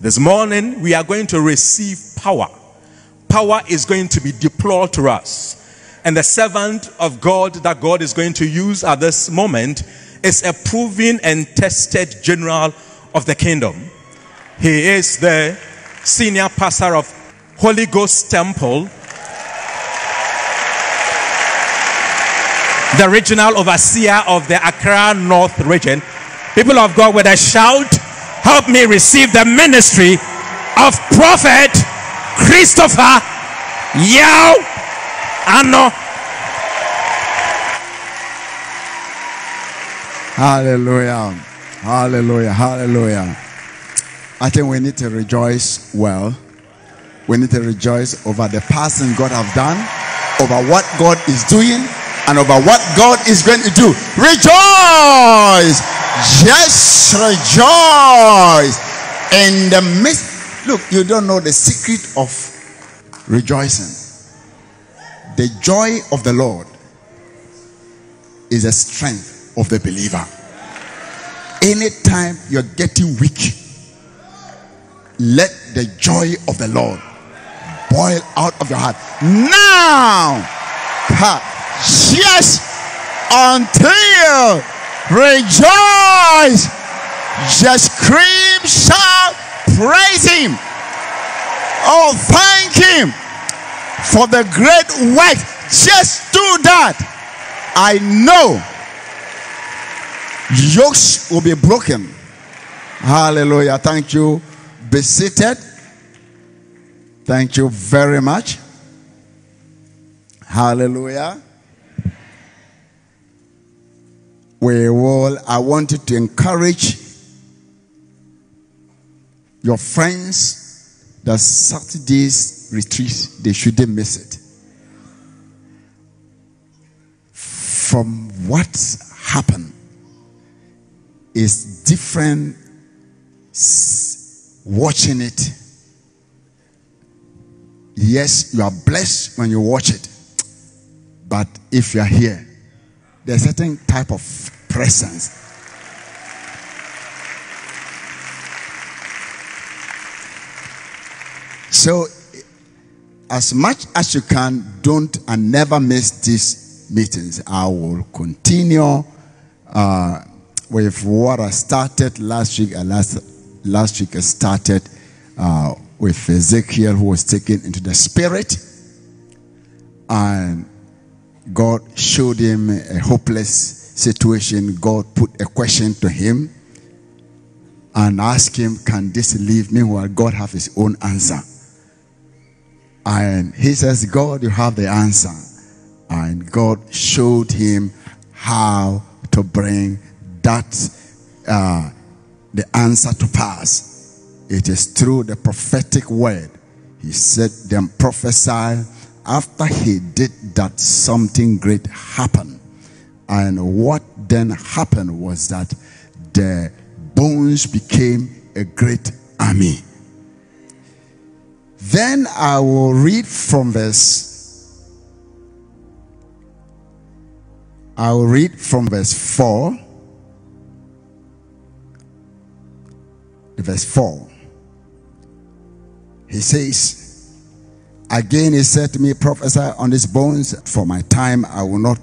This morning, we are going to receive power. Power is going to be deployed to us. And the servant of God that God is going to use at this moment is a proven and tested general of the kingdom. He is the senior pastor of Holy Ghost Temple, the regional overseer of the Accra North region. People of God, with a shout, help me receive the ministry of Prophet Christopher Yaw Annor. Hallelujah. Hallelujah. Hallelujah. I think we need to rejoice well. We need to rejoice over the passing God have done, over what God is doing, and over what God is going to do. Rejoice! Just rejoice! In the midst, look, you don't know the secret of rejoicing. The joy of the Lord is a strength of the believer. Anytime you're getting weak, let the joy of the Lord boil out of your heart. Now, yes, until rejoice, just scream, shout, praise Him. Oh, thank Him for the great work. Just do that. I know Yokes will be broken. Hallelujah. Thank you. Be seated. Thank you very much. Hallelujah. We will, I wanted to encourage your friends that Saturday's retreat, they shouldn't miss it. From what happened is different watching it. Yes, you are blessed when you watch it. But if you are here, there's a certain type of presence. So, as much as you can, don't and never miss these meetings. I will continue uh, with what I started last week. And last, last week I started uh, with Ezekiel who was taken into the spirit. And God showed him a hopeless situation. God put a question to him and asked him, Can this leave? Meanwhile, God have his own answer. And he says, God, you have the answer. And God showed him how to bring that uh, the answer to pass. It is through the prophetic word. He said, then prophesy. After he did that, something great happened. And what then happened was that the bones became a great army. Then I will read from verse I will read from verse 4 verse 4. He says, Again, he said to me, Prophesy on these bones. For my time, I will not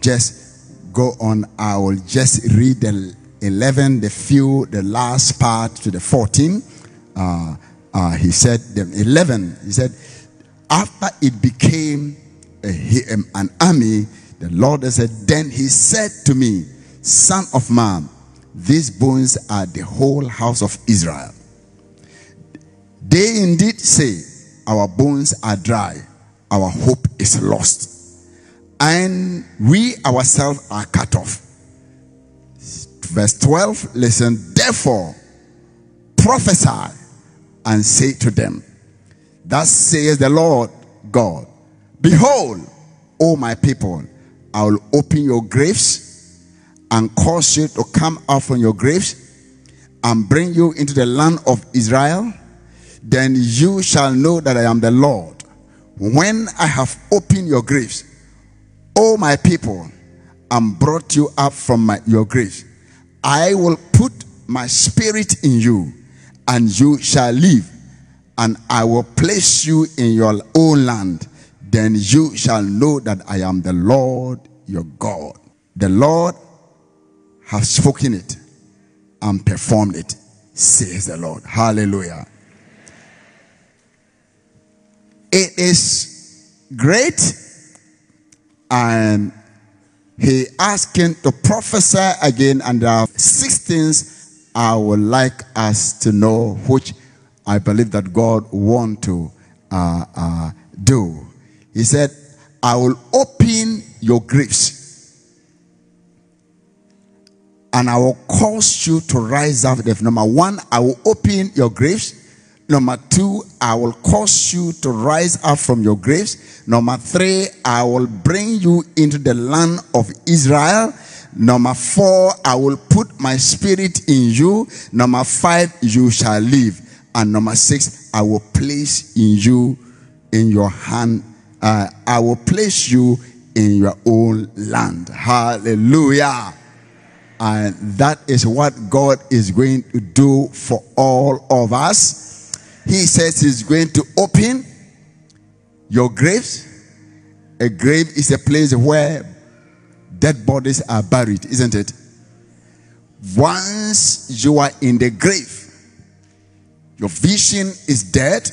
just go on, I will just read the 11, the few, the last part to the 14. Uh, uh, he said, the 11, he said, after it became a, an army, the Lord said, Then he said to me, Son of man, these bones are the whole house of Israel. They indeed say, Our bones are dry, our hope is lost, and we ourselves are cut off. Verse 12 Listen, therefore, prophesy and say to them, Thus says the Lord God, Behold, O my people, I will open your graves and cause you to come out from your graves and bring you into the land of Israel, then you shall know that I am the Lord. When I have opened your graves, O my people, and brought you up from my, your graves, I will put my spirit in you and you shall live, and I will place you in your own land. Then you shall know that I am the Lord your God. The Lord has spoken it and performed it, says the Lord. Hallelujah. It is great, and he asking to prophesy again, and there are six things I would like us to know, which I believe that God want to uh, uh, do. He said, I will open your graves and I will cause you to rise up. Number one, I will open your graves. Number two, I will cause you to rise up from your graves. Number three, I will bring you into the land of Israel. Number four, I will put my spirit in you. Number five, you shall live. And number six, I will place in you, in your hand, uh, I will place you in your own land. Hallelujah. And that is what God is going to do for all of us. He says He's going to open your graves. A grave is a place where dead bodies are buried, isn't it? Once you are in the grave, your vision is dead,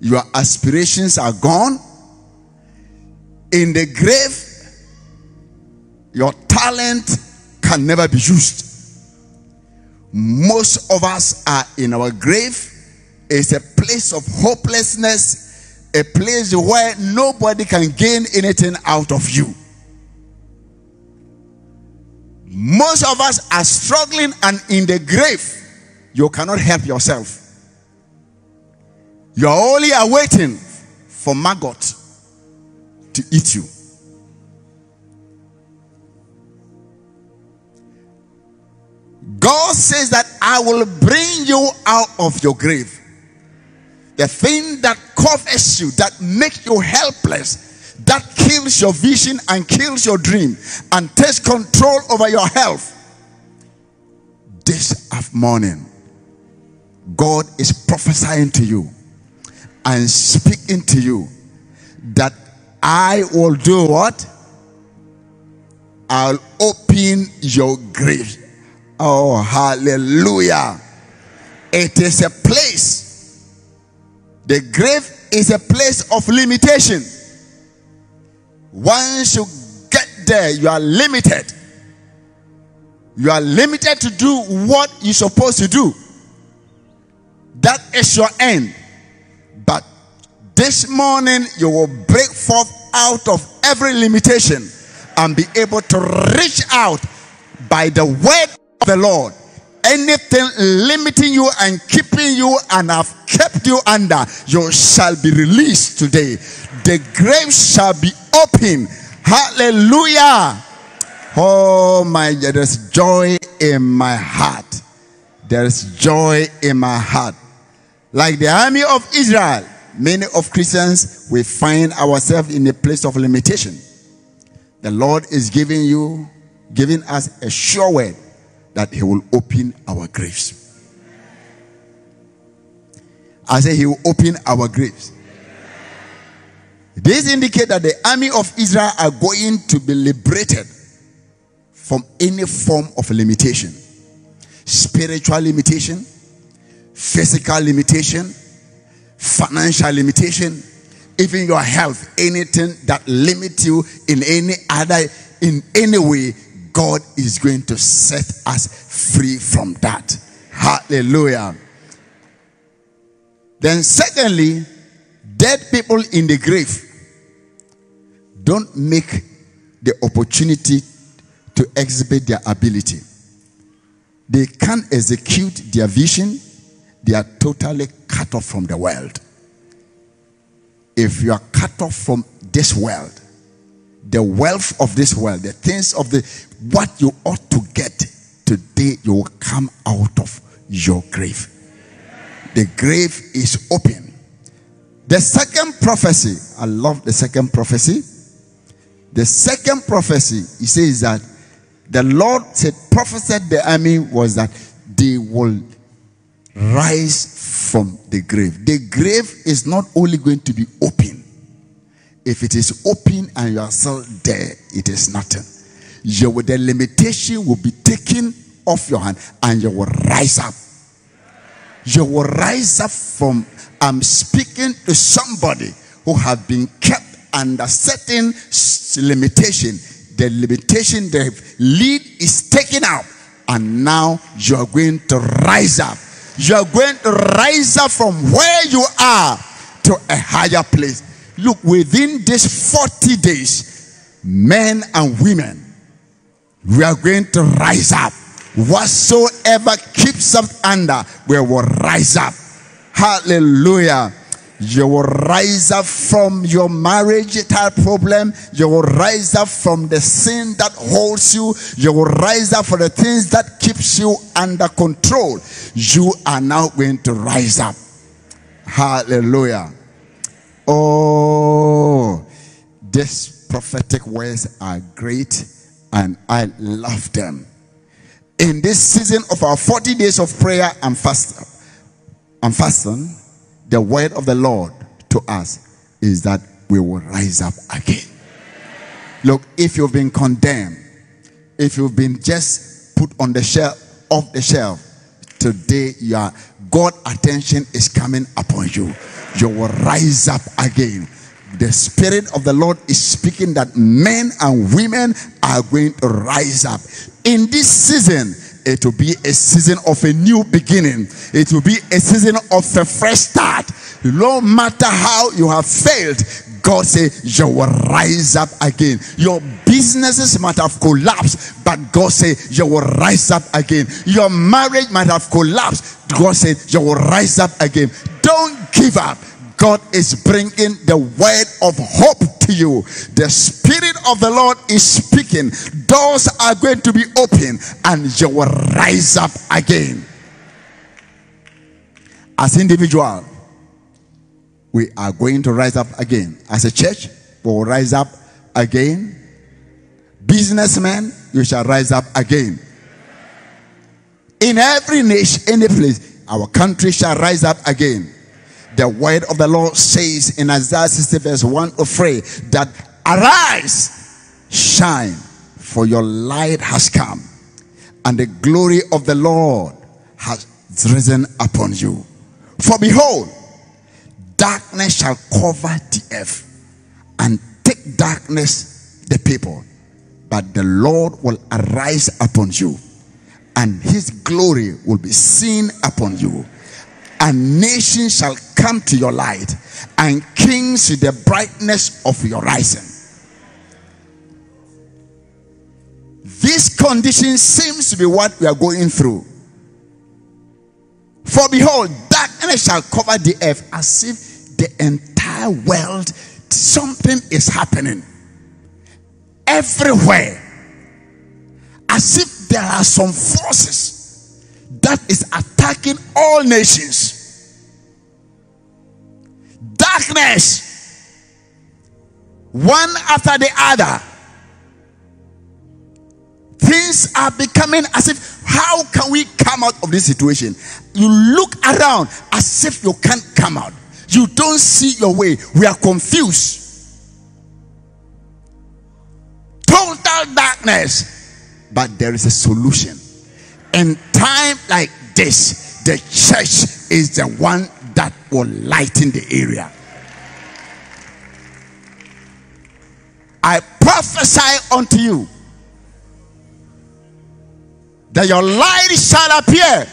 your aspirations are gone. In the grave, your talent can never be used. Most of us are in our grave. It's a place of hopelessness, a place where nobody can gain anything out of you. Most of us are struggling and in the grave, you cannot help yourself. You're only awaiting for maggot to eat you. God says that I will bring you out of your grave. The thing that covers you, that makes you helpless, that kills your vision and kills your dream and takes control over your health. This morning, God is prophesying to you and speaking to you that I will do what? I'll open your grave Oh, hallelujah. It is a place. The grave is a place of limitation. Once you get there, you are limited. You are limited to do what you're supposed to do. That is your end. But this morning, you will break forth out of every limitation and be able to reach out by the word of the Lord. Anything limiting you and keeping you and have kept you under, you shall be released today. The grave shall be open. Hallelujah. Oh my, there's joy in my heart. There's joy in my heart. Like the army of Israel, many of Christians, we find ourselves in a place of limitation. The Lord is giving you, giving us a sure word that he will open our graves. I say he will open our graves. This indicates that the army of Israel are going to be liberated from any form of limitation. Spiritual limitation, physical limitation, financial limitation, even your health, anything that limits you in any other, in any way, God is going to set us free from that. Hallelujah. Then, secondly, dead people in the grave don't make the opportunity to exhibit their ability. They can't execute their vision, they are totally cut off from the world. If you are cut off from this world, the wealth of this world, the things of the what you ought to get today, you will come out of your grave. The grave is open. The second prophecy, I love the second prophecy. The second prophecy, he says that the Lord said, prophesied the army was that they will rise from the grave. The grave is not only going to be open. If it is open and you are still there, it is nothing. You will, the limitation will be taken off your hand and you will rise up. You will rise up from, I'm speaking to somebody who have been kept under certain limitation. The limitation, the lead is taken out and now you are going to rise up. You are going to rise up from where you are to a higher place. Look, within these 40 days, men and women, we are going to rise up. Whatsoever keeps us under, we will rise up. Hallelujah. You will rise up from your marriage type problem. You will rise up from the sin that holds you. You will rise up for the things that keeps you under control. You are now going to rise up. Hallelujah. Oh, these prophetic words are great and I love them. In this season of our 40 days of prayer and fast and fasting, the word of the Lord to us is that we will rise up again. Look, if you've been condemned, if you've been just put on the shelf, off the shelf, today your God attention is coming upon you. You will rise up again. The Spirit of the Lord is speaking that men and women are going to rise up. In this season, it will be a season of a new beginning. It will be a season of a fresh start. No matter how you have failed, God says you will rise up again. Your businesses might have collapsed, but God says you will rise up again. Your marriage might have collapsed. God said you will rise up again. Don't give up. God is bringing the word of hope to you. The Spirit of the Lord is speaking. Doors are going to be open and you will rise up again. As individual, we are going to rise up again. As a church, we will rise up again. Businessmen, you shall rise up again. In every nation, any place, our country shall rise up again the word of the Lord says in Isaiah 60 verse 1 of 3 that arise, shine, for your light has come, and the glory of the Lord has risen upon you. For behold, darkness shall cover the earth, and take darkness the people, but the Lord will arise upon you, and his glory will be seen upon you and nations shall come to your light, and kings to the brightness of your rising. This condition seems to be what we are going through. For behold, darkness shall cover the earth as if the entire world, something is happening everywhere. As if there are some forces that is attacking all nations. Darkness, one after the other. Things are becoming as if, how can we come out of this situation? You look around as if you can't come out. You don't see your way. We are confused. Total darkness. But there is a solution in time like this, the church is the one that will lighten the area. I prophesy unto you that your light shall appear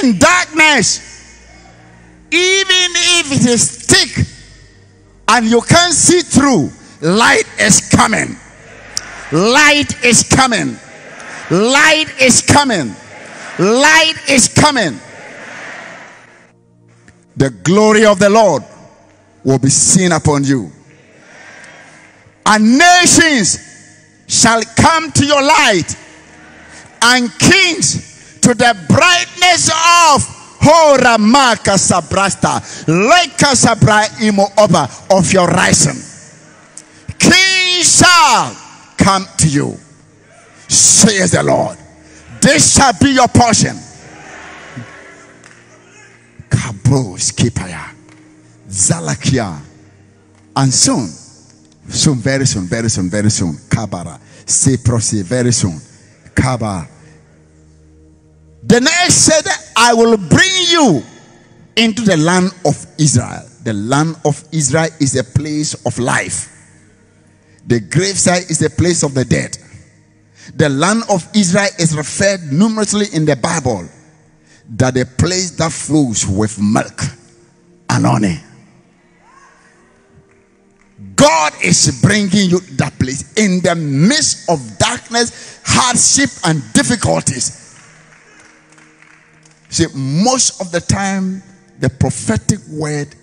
in darkness, even if it is thick and you can't see through. Light is coming. Light is coming. Light is coming. Light is coming. The glory of the Lord will be seen upon you. And nations shall come to your light, and kings to the brightness of Horamaka Sabrasta, Leka Sabra Imo Oba of your rising. Kings shall come to you says the Lord. This shall be your portion. Libros Kipaya, Zalakia, and soon, soon, very soon, very soon, very soon, Kabara, Say, Seprosi, very soon, Kabara. The next said, I will bring you into the land of Israel. The land of Israel is a place of life. The graveside is a place of the dead. The land of Israel is referred numerously in the Bible that a place that flows with milk and honey. God is bringing you that place in the midst of darkness, hardship, and difficulties. See, most of the time, the prophetic word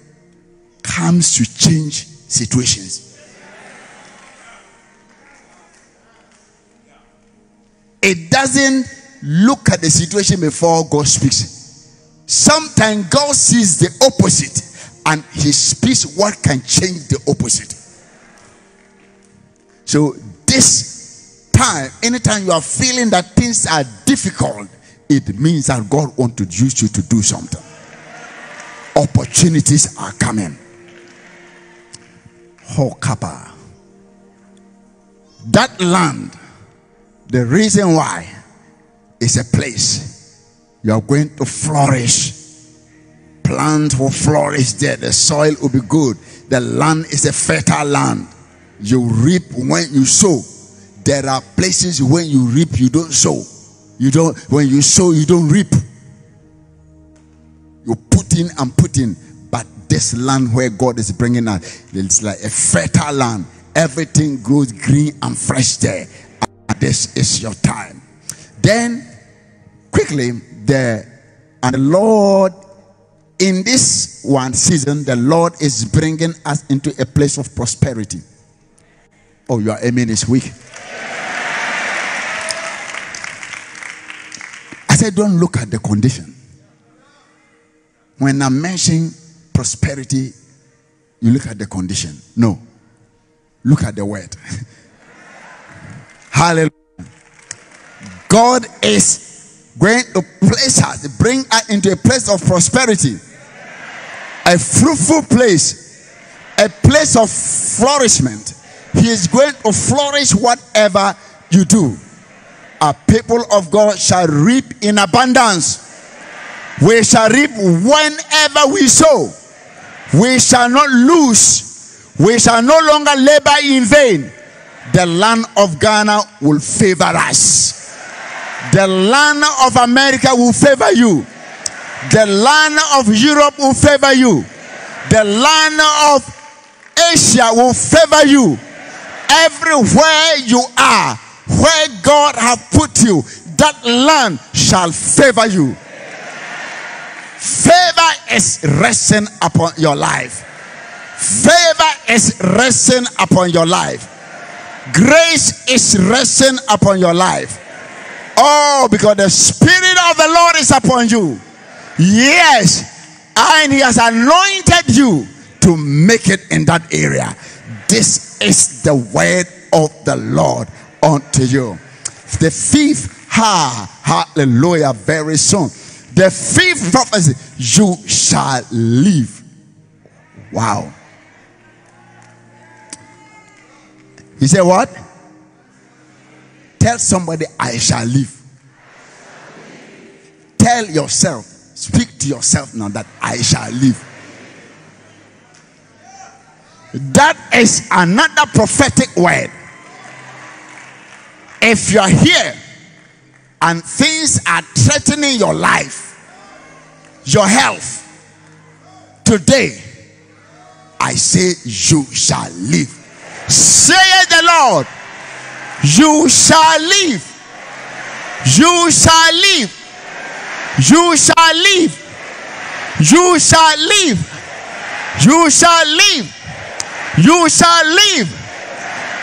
comes to change situations. It doesn't look at the situation before God speaks. Sometimes God sees the opposite and he speaks what can change the opposite. So, this time, anytime you are feeling that things are difficult, it means that God wants to use you to do something. Opportunities are coming. Hokapa. That land, the reason why is a place you are going to flourish. Plant will flourish there, the soil will be good. The land is a fertile land. You reap when you sow. There are places when you reap, you don't sow. You don't, when you sow, you don't reap. You put in and put in. But this land where God is bringing us, it's like a fertile land. Everything grows green and fresh there. This is your time. Then, quickly, the and the Lord in this one season, the Lord is bringing us into a place of prosperity. Oh, you are amen this week. I said, don't look at the condition. When I'm mentioning prosperity, you look at the condition. No. Look at the word. Hallelujah. God is going to place us, bring us into a place of prosperity, a fruitful place, a place of flourishment. He is going to flourish whatever you do. A people of God shall reap in abundance. We shall reap whenever we sow. We shall not lose. We shall no longer labor in vain. The land of Ghana will favor us. The land of America will favor you. The land of Europe will favor you. The land of Asia will favor you. Everywhere you are, where God have put you, that land shall favor you. Favor is resting upon your life. Favor is resting upon your life. Grace is resting upon your life. Oh, because the Spirit of the Lord is upon you. Yes. And He has anointed you to make it in that area. This is the word of the Lord unto you. The fifth, ha, hallelujah, very soon. The fifth prophecy, you shall live. Wow. He said, What? Tell somebody, I shall live. Tell yourself, speak to yourself now that I shall live. That is another prophetic word. If you are here and things are threatening your life, your health, today, I say you shall live. Say the Lord, you shall live. You shall live. You shall live. You shall live. You shall live. You shall live.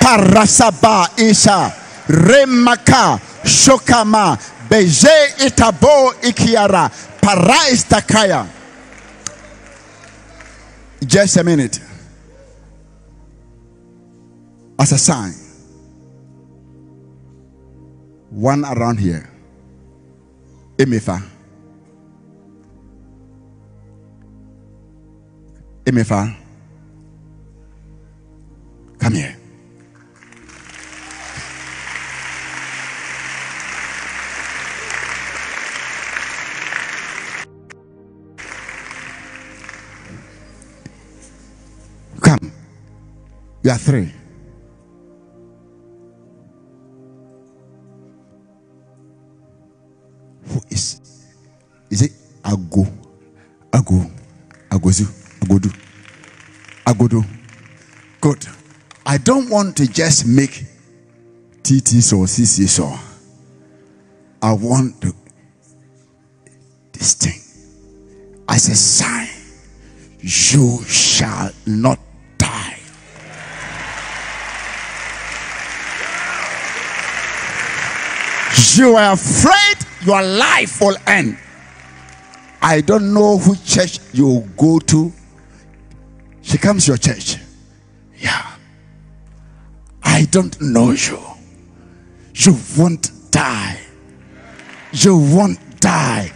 Parasaba Isha Remaka Shokama Beje Itabo Ikiara Paraistakaya. Just a minute. As a sign. One around here. Emifa. Emefa, come here. Come. You are three. Ago. Agozu. Agodu. Agodo. Good. I don't want to just make TT so CC so. I want to this thing as a sign. You shall not die. You are afraid your life will end. I don't know which church you go to. She comes to your church. Yeah. I don't know you. You won't die. You won't die.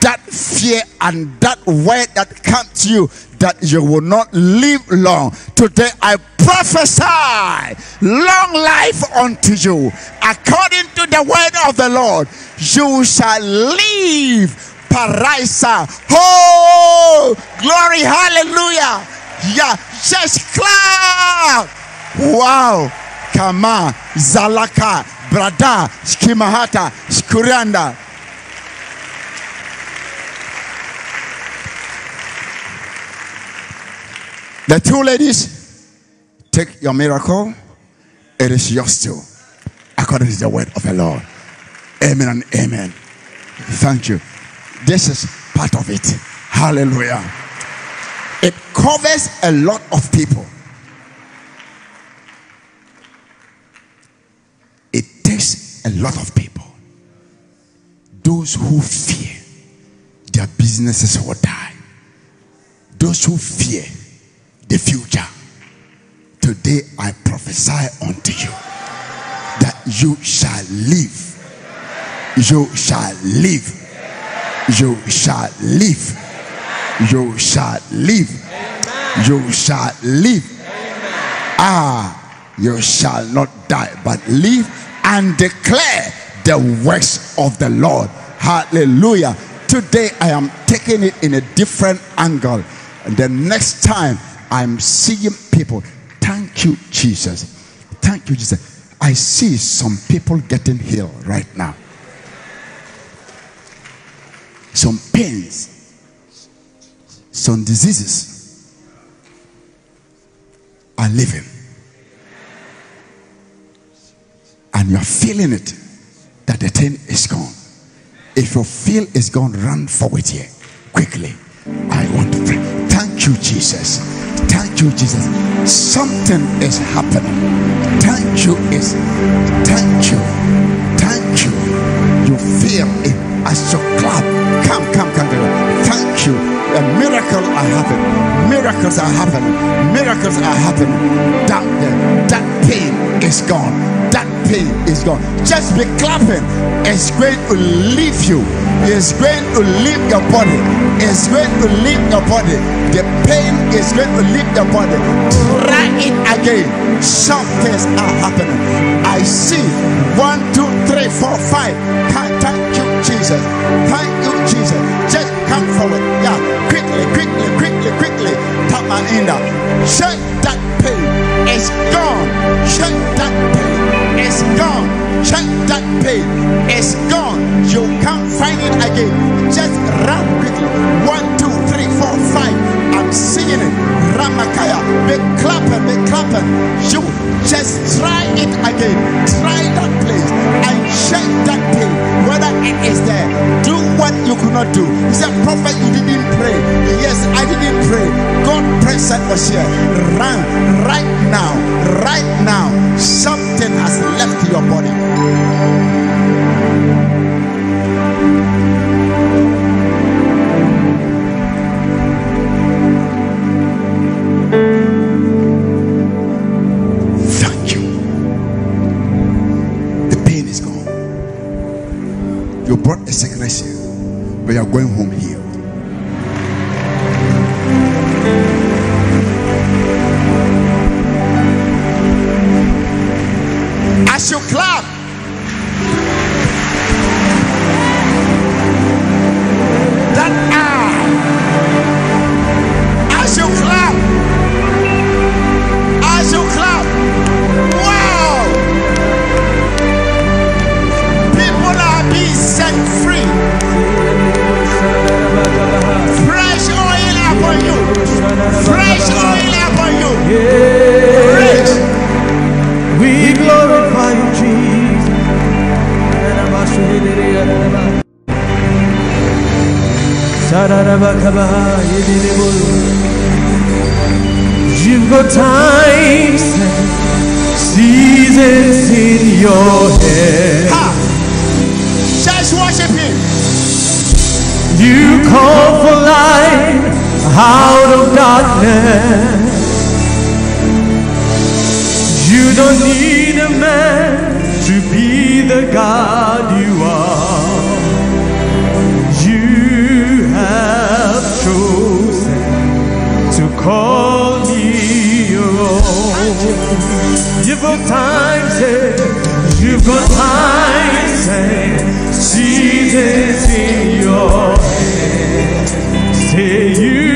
That fear and that word that comes to you that you will not live long. Today I prophesy long life unto you. According to the word of the Lord, you shall live parisa. Oh, glory, hallelujah. Yeah, just clap. Wow. Kama, Zalaka, Brada, Skimahata, Skurianda. The two ladies, take your miracle. It is yours too, according to the word of the Lord. Amen and amen. Thank you. This is part of it. Hallelujah. It covers a lot of people. It takes a lot of people. Those who fear their businesses will die. Those who fear the future. Today I prophesy unto you that you shall live. You shall live. You shall live. You shall live. You shall live. Ah, you shall not die, but live and declare the works of the Lord. Hallelujah. Today I am taking it in a different angle. And the next time I'm seeing people. Thank you, Jesus. Thank you, Jesus. I see some people getting healed right now. Some pains, some diseases are living. And you're feeling it that the thing is gone. If you feel it's gone, run forward here quickly. I want to pray. Thank you, Jesus. Thank you, Jesus. Something is happening. Thank you is thank you. Thank you. You feel it as you clap. Come, come, come. come. Thank you. A miracle are happening. Miracles are happening. Miracles are happening. That, uh, that pain is gone. That pain is gone. Just be clapping. It's going to leave you. It's going to leave your body. It's going to leave your body. The pain is going to leave your body. Try it again. Some things are happening. I see one, two, three, four, five. Jesus. Thank you, Jesus. Just come forward. Yeah, quickly, quickly, quickly, quickly. Tap my in there. Shake that pain. It's gone. Shake that clap, You don't need a man to be the God you are. You have chosen to call me your own. You've got times say, you've got times and seasons in your head. Say you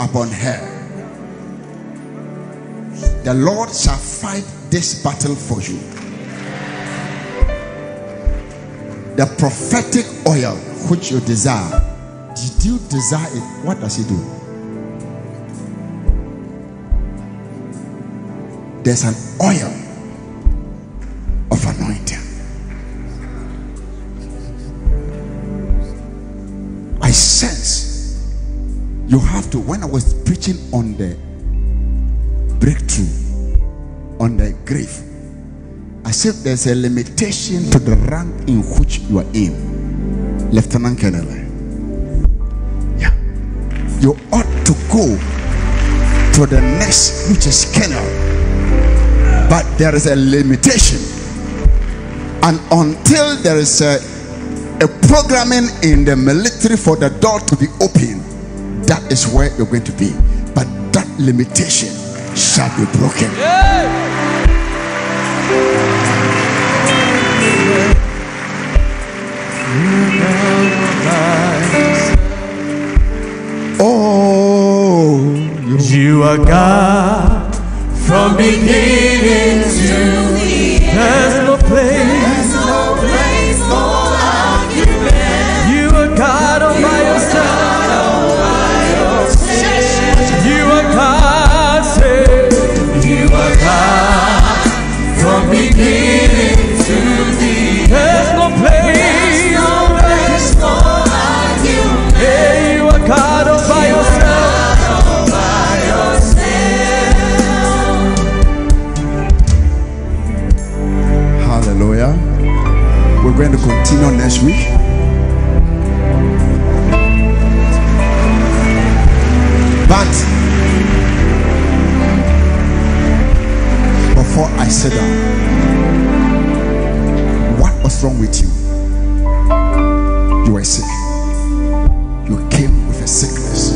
upon her. The Lord shall fight this battle for you. The prophetic oil which you desire. Did you desire it? What does it do? There's an oil you have to. When I was preaching on the breakthrough, on the grave, I said there's a limitation to the rank in which you are in. Lieutenant Colonel. Yeah. You ought to go to the next, which is Colonel. But there is a limitation. And until there is a, a programming in the military for the door to be open, that is where you're going to be. But that limitation shall be broken. Oh, you You are God from beginning to going to continue next week. But before I sit down, what was wrong with you? You were sick. You came with a sickness.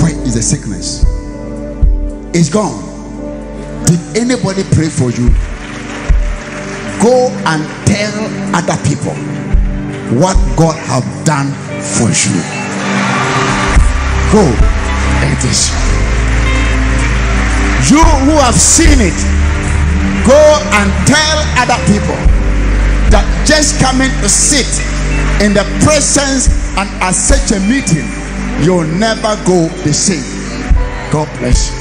Where is the sickness? It's gone. Did anybody pray for you? Go and tell other people what God have done for you. Go. It is. You who have seen it, go and tell other people that just coming to sit in the presence and at such a meeting, you'll never go the same. God bless you.